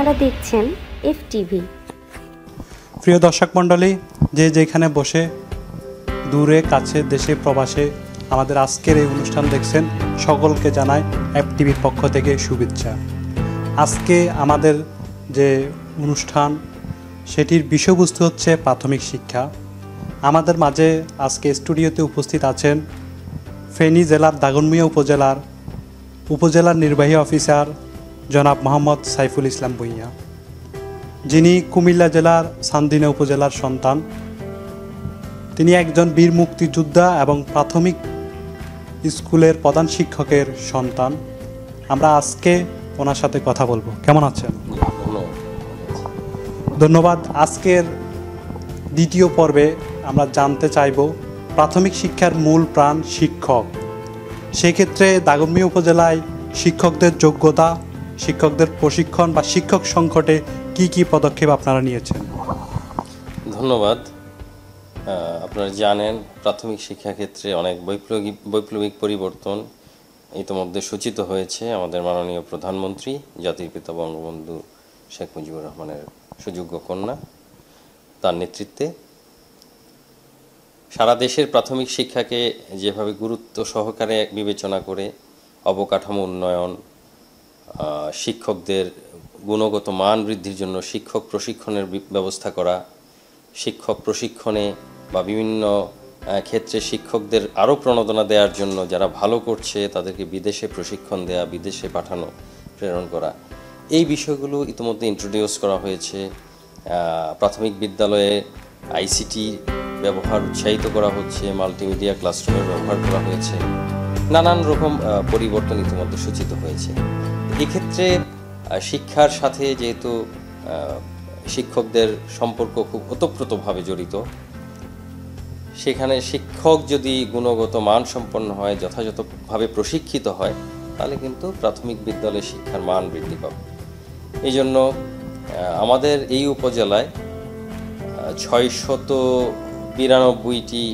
আপনারা দেখছেন F TV প্রিয় দর্শক মণ্ডলী, যে যেখানে বসে, দূরে, কাছে, দেশে, প্রবাসে আমাদের আজকের এই অনুষ্ঠান দেখছেন, সকলকে জানায় অ্যাপ টিভির পক্ষ থেকে শুভেচ্ছা। আজকে আমাদের যে অনুষ্ঠান, সেটির বিষয়বস্তু হচ্ছে প্রাথমিক শিক্ষা। আমাদের মাঝে আজকে স্টুডিওতে উপস্থিত আছেন ফেনী জেলার দাগনমিয়া উপজেলার উপজেলার নির্বাহী অফিসার জনাব মোহাম্মদ সাইফুল ইসলাম ভুঁইয়া। যিনি কুমিল্লা জেলার সান্দিনা উপজেলার সন্তান। তিনি একজন বীর মুক্তিযোদ্ধা এবং প্রাথমিক স্কুলের প্রধান শিক্ষকের সন্তান। আমরা আজকে ওনার সাথে কথা বলব। কেমন আছেন? ধন্যবাদ। আজকের দ্বিতীয় পর্বে আমরা জানতে চাইব প্রাথমিক শিক্ষার মূল প্রাণ শিক্ষক। সেক্ষেত্রে দাগনমী উপজেলায় শিক্ষকদের যোগ্যতা শিক্ষকদের প্রশিক্ষণ বা শিক্ষক সংকটে কি কি পদক্ষেপ আপনারা নিয়েছেন? ধন্যবাদ। আপনারা জানেন প্রাথমিক শিক্ষাক্ষেত্রে অনেক বৈপ্লবিক বৈপ্লবিক পরিবর্তন ইতিমধ্যে সূচিত হয়েছে। আমাদের মাননীয় প্রধানমন্ত্রী, জাতির পিতা বঙ্গবন্ধু শেখ মুজিবুর রহমানের সুযোগ্য কন্যা, তার নেতৃত্বে সারা দেশের প্রাথমিক শিক্ষাকে যেভাবে গুরুত্ব সহকারে বিবেচনা করে অবকাঠামো উন্নয়ন শিক্ষকদের গুণগত মান বৃদ্ধির জন্য শিক্ষক প্রশিক্ষণের ব্যবস্থা করা, শিক্ষক প্রশিক্ষণে বা বিভিন্ন ক্ষেত্রে শিক্ষকদের আরও প্রণোদনা দেওয়ার জন্য যারা ভালো করছে, তাদেরকে বিদেশে প্রশিক্ষণ দেওয়া বিদেশে পাঠানো, প্রেরণ করা। এই বিষয়গুলো ইতিমধ্যে ইন্ট্রোডিউস করা হয়েছে। প্রাথমিক বিদ্যালয়ে আইসিটি ব্যবহার উৎসাহিত করা হচ্ছে মাল্টিমিডিয়া ক্লাসরুমের ব্যবহার করা হয়েছে। নানান রকম পরিবর্তন ইতিমধ্যে সূচিত হয়েছে। এক্ষেত্রে শিক্ষার সাথে যেহেতু শিক্ষকদের সম্পর্ক খুব ওতপ্রোতভাবে জড়িত, সেখানে শিক্ষক যদি গুণগত মান সম্পন্ন হয়, যথাযথভাবে প্রশিক্ষিত হয়, তাহলে কিন্তু প্রাথমিক বিদ্যালয়ে শিক্ষার মান বৃদ্ধি পাবে। এই জন্য আমাদের এই উপজেলায় ছয়শত বিরানব্বইটি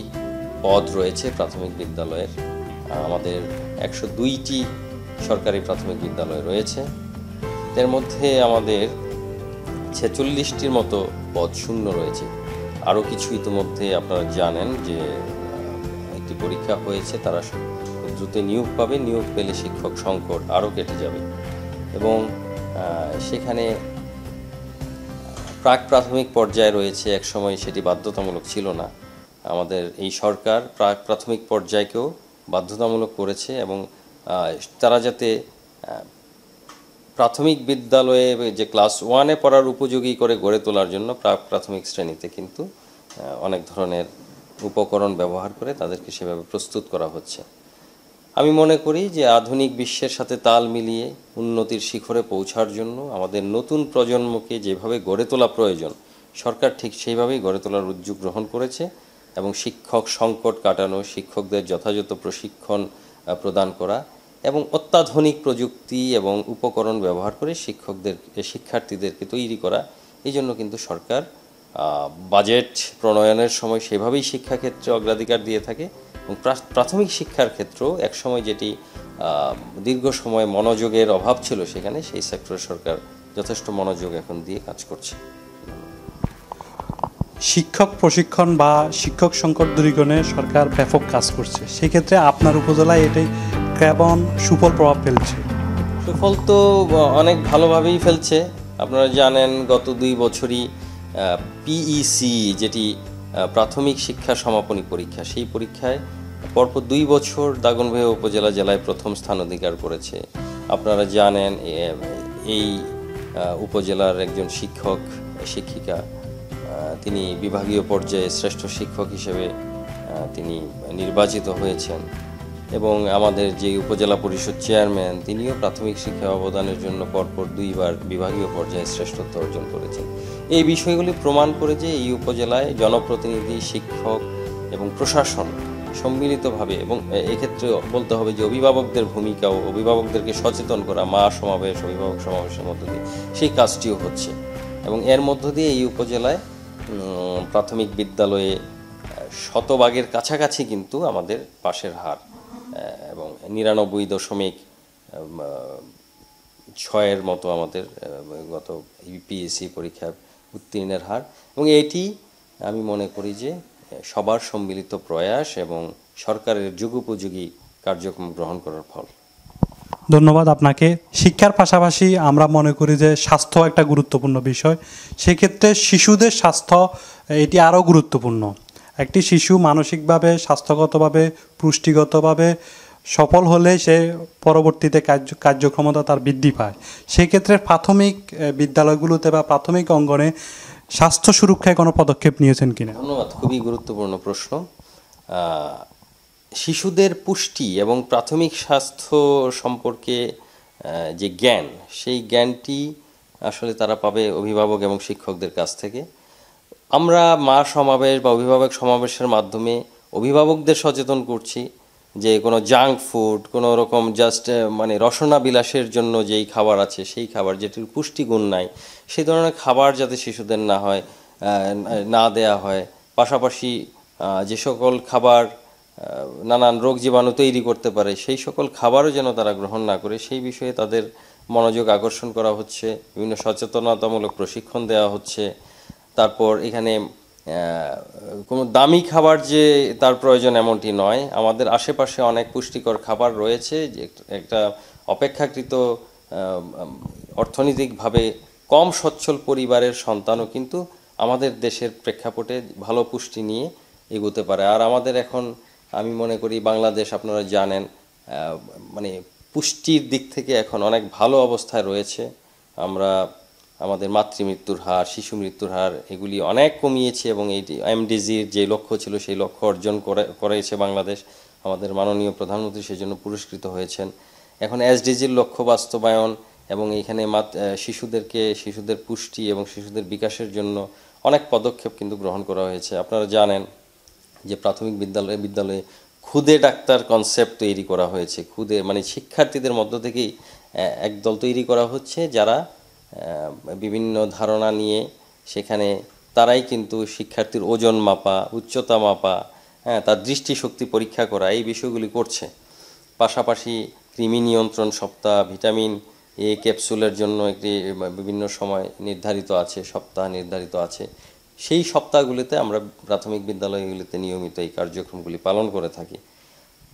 পদ রয়েছে প্রাথমিক বিদ্যালয়ের আমাদের একশো দুইটি সরকারি প্রাথমিক বিদ্যালয় রয়েছে। এর মধ্যে আমাদের ছেচল্লিশটির মতো পদ শূন্য রয়েছে। আরও কিছু ইতিমধ্যে আপনারা জানেন যে একটি পরীক্ষা হয়েছে, তারা দ্রুত নিয়োগ পাবে। নিয়োগ পেলে শিক্ষক সংকট আরও কেটে যাবে। এবং সেখানে প্রাক প্রাথমিক পর্যায়ে রয়েছে এক সময় সেটি বাধ্যতামূলক ছিল না। আমাদের এই সরকার প্রাক প্রাথমিক পর্যায়কেও বাধ্যতামূলক করেছে এবং তারা যাতে প্রাথমিক বিদ্যালয়ে যে ক্লাস ওয়ানে পড়ার উপযোগী করে গড়ে তোলার জন্য প্রাথমিক শ্রেণীতে কিন্তু অনেক ধরনের উপকরণ ব্যবহার করে তাদেরকে সেভাবে প্রস্তুত করা হচ্ছে। আমি মনে করি যে আধুনিক বিশ্বের সাথে তাল মিলিয়ে উন্নতির শিখরে পৌঁছার জন্য আমাদের নতুন প্রজন্মকে যেভাবে গড়ে তোলা প্রয়োজন, সরকার ঠিক সেইভাবেই গড়ে তোলার উদ্যোগ গ্রহণ করেছে এবং শিক্ষক সংকট কাটানো, শিক্ষকদের যথাযথ প্রশিক্ষণ প্রদান করা এবং অত্যাধুনিক প্রযুক্তি এবং উপকরণ ব্যবহার করে শিক্ষকদের, শিক্ষার্থীদেরকে তৈরি করা। এই জন্য কিন্তু সরকার বাজেট প্রণয়নের সময় সেভাবেই শিক্ষাক্ষেত্রে অগ্রাধিকার দিয়ে থাকে এবং প্রাথমিক শিক্ষার ক্ষেত্রেও একসময় যেটি দীর্ঘ সময় মনোযোগের অভাব ছিল সেখানে সেই সেক্টরে সরকার যথেষ্ট মনোযোগ এখন দিয়ে কাজ করছে। শিক্ষক প্রশিক্ষণ বা শিক্ষক সংকট দূরীকরণে সরকার ব্যাপক কাজ করছে। সেক্ষেত্রে আপনার উপজেলায় এটাই কেমন সুফল প্রভাব ফেলছে। সুফল তো অনেক ভালোভাবেই ফেলছে। আপনারা জানেন, গত দুই বছরই পিইসি যেটি প্রাথমিক শিক্ষা সমাপনী পরীক্ষা, সেই পরীক্ষায় পরপর দুই বছর দাগনভূঞা উপজেলা জেলায় প্রথম স্থান অধিকার করেছে। আপনারা জানেন এই উপজেলার একজন শিক্ষক, শিক্ষিকা তিনি বিভাগীয় পর্যায়ে শ্রেষ্ঠ শিক্ষক হিসেবে তিনি নির্বাচিত হয়েছেন এবং আমাদের যে উপজেলা পরিষদ চেয়ারম্যান, তিনিও প্রাথমিক শিক্ষা অবদানের জন্য পরপর দুইবার বিভাগীয় পর্যায়ে শ্রেষ্ঠত্ব অর্জন করেছেন। এই বিষয়গুলি প্রমাণ করে যে এই উপজেলায় জনপ্রতিনিধি, শিক্ষক এবং প্রশাসন সম্মিলিতভাবে এবং এক্ষেত্রে বলতে হবে যে অভিভাবকদের ভূমিকা ও অভিভাবকদেরকে সচেতন করা, মা সমাবেশ, অভিভাবক সমাবেশের মধ্য দিয়ে সেই কাজটিও হচ্ছে এবং এর মধ্য দিয়ে এই উপজেলায় প্রাথমিক বিদ্যালয়ে শতভাগের কাছাকাছি কিন্তু আমাদের পাশের হার এবং নিরানব্বই দশমিক ছয়ের মতো আমাদের গত ইউপিএসসি পরীক্ষার উত্তীর্ণের হার। এবং এটি আমি মনে করি যে সবার সম্মিলিত প্রয়াস এবং সরকারের যুগোপযোগী কার্যক্রম গ্রহণ করার ফল। ধন্যবাদ আপনাকে। শিক্ষার পাশাপাশি আমরা মনে করি যে স্বাস্থ্য একটা গুরুত্বপূর্ণ বিষয়। সেক্ষেত্রে শিশুদের স্বাস্থ্য, এটি আরও গুরুত্বপূর্ণ। একটি শিশু মানসিকভাবে, স্বাস্থ্যগতভাবে, পুষ্টিগতভাবে সফল হলে সে পরবর্তীতে কার্য, কার্যক্ষমতা তার বৃদ্ধি পায়। সেক্ষেত্রে প্রাথমিক বিদ্যালয়গুলোতে বা প্রাথমিক অঙ্গনে স্বাস্থ্য সুরক্ষায় কোনো পদক্ষেপ নিয়েছেন কিনা? ধন্যবাদ, খুবই গুরুত্বপূর্ণ প্রশ্ন। শিশুদের পুষ্টি এবং প্রাথমিক স্বাস্থ্য সম্পর্কে যে জ্ঞান, সেই জ্ঞানটি আসলে তারা পাবে অভিভাবক এবং শিক্ষকদের কাছ থেকে। আমরা মা সমাবেশ বা অভিভাবক সমাবেশের মাধ্যমে অভিভাবকদের সচেতন করছি যে কোনো জাঙ্ক ফুড কোনো রকম জাস্ট মানে রসনা বিলাসের জন্য যেই খাবার আছে, সেই খাবার যেটির পুষ্টিগুণ নাই সেই ধরনের খাবার যাতে শিশুদের না হয় না দেয়া হয়। পাশাপাশি যে সকল খাবার নানান রোগ জীবাণু তৈরি করতে পারে, সেই সকল খাবারও যেন তারা গ্রহণ না করে, সেই বিষয়ে তাদের মনোযোগ আকর্ষণ করা হচ্ছে, বিভিন্ন সচেতনতামূলক প্রশিক্ষণ দেওয়া হচ্ছে। তারপর এখানে কোনো দামি খাবার যে তার প্রয়োজন এমনটি নয়। আমাদের আশেপাশে অনেক পুষ্টিকর খাবার রয়েছে, যে একটা অপেক্ষাকৃত অর্থনৈতিকভাবে কম সচ্ছল পরিবারের সন্তানও কিন্তু আমাদের দেশের প্রেক্ষাপটে ভালো পুষ্টি নিয়ে এগোতে পারে। আর আমাদের এখন আমি মনে করি বাংলাদেশ আপনারা জানেন মানে পুষ্টির দিক থেকে এখন অনেক ভালো অবস্থায় রয়েছে। আমরা, আমাদের মাতৃমৃত্যুর হার, শিশু মৃত্যুর হার এগুলি অনেক কমিয়েছে এবং এই এমডিজির যে লক্ষ্য ছিল সেই লক্ষ্য অর্জন করে, করেছে বাংলাদেশ। আমাদের মাননীয় প্রধানমন্ত্রী সেজন্য পুরস্কৃত হয়েছেন। এখন এসডিজির লক্ষ্য বাস্তবায়ন এবং এখানে শিশুদেরকে, শিশুদের পুষ্টি এবং শিশুদের বিকাশের জন্য অনেক পদক্ষেপ কিন্তু গ্রহণ করা হয়েছে। আপনারা জানেন যে প্রাথমিক বিদ্যালয়ে বিদ্যালয়ে খুদে ডাক্তার কনসেপ্ট তৈরি করা হয়েছে। খুদে মানে শিক্ষার্থীদের মধ্য থেকেই একদল তৈরি করা হচ্ছে যারা বিভিন্ন ধারণা নিয়ে সেখানে তারাই কিন্তু শিক্ষার্থীর ওজন মাপা, উচ্চতা মাপা হ্যাঁ তার দৃষ্টিশক্তি পরীক্ষা করা এই বিষয়গুলি করছে। পাশাপাশি কৃমি নিয়ন্ত্রণ সপ্তাহ, ভিটামিন এ ক্যাপসুলের জন্য একটি বিভিন্ন সময় নির্ধারিত আছে, সপ্তাহ নির্ধারিত আছে। সেই সপ্তাহগুলিতে আমরা প্রাথমিক বিদ্যালয়গুলিতে নিয়মিত এই কার্যক্রমগুলি পালন করে থাকি।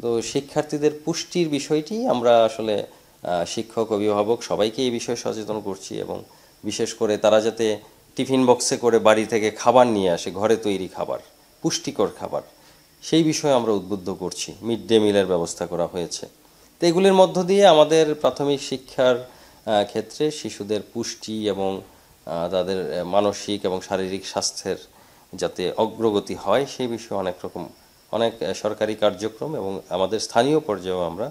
তো শিক্ষার্থীদের পুষ্টির বিষয়টি আমরা আসলে শিক্ষক, অভিভাবক সবাইকে এই বিষয়ে সচেতন করছি এবং বিশেষ করে তারা যাতে টিফিন বক্সে করে বাড়ি থেকে খাবার নিয়ে আসে, ঘরে তৈরি খাবার, পুষ্টিকর খাবার, সেই বিষয়ে আমরা উদ্বুদ্ধ করছি। মিড ডে মিলের ব্যবস্থা করা হয়েছে। তো এগুলির মধ্য দিয়ে আমাদের প্রাথমিক শিক্ষার ক্ষেত্রে শিশুদের পুষ্টি এবং তাদের মানসিক এবং শারীরিক স্বাস্থ্যের যাতে অগ্রগতি হয়, সেই বিষয়ে অনেক রকম, অনেক সরকারি কার্যক্রম এবং আমাদের স্থানীয় পর্যায়েও আমরা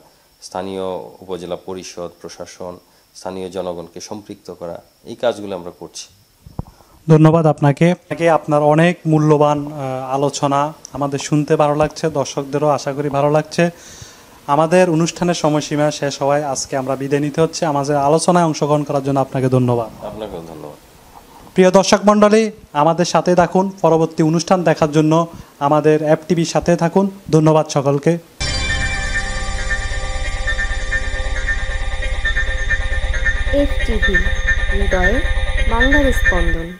স্থানীয় উপজেলা পরিষদ, প্রশাসন, স্থানীয় জনগণকে সম্পৃক্ত করা, এই কাজগুলো আমরা করছি। ধন্যবাদ আপনাকে। আপনাকে আপনার অনেক মূল্যবান আলোচনা আমাদের শুনতে ভালো লাগছে, দর্শকদেরও আশা করি ভালো লাগছে। আমাদের অনুষ্ঠানের সময়সীমা শেষ হওয়ায় আজকে আমরা বিদায় নিতে হচ্ছে। আমাদের আলোচনায় অংশগ্রহণ করার জন্য আপনাকে ধন্যবাদ। আপনাকেও ধন্যবাদ। প্রিয় দর্শক মণ্ডলী আমাদের সাথে থাকুন। পরবর্তী অনুষ্ঠান দেখার জন্য আমাদের অ্যাপ টিভির সাথে থাকুন। ধন্যবাদ সকলকে। এফ টিভি হৃদয়ে বাংলার স্পন্দন।